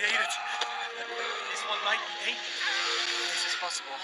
created. This one might be dangerous. This is possible.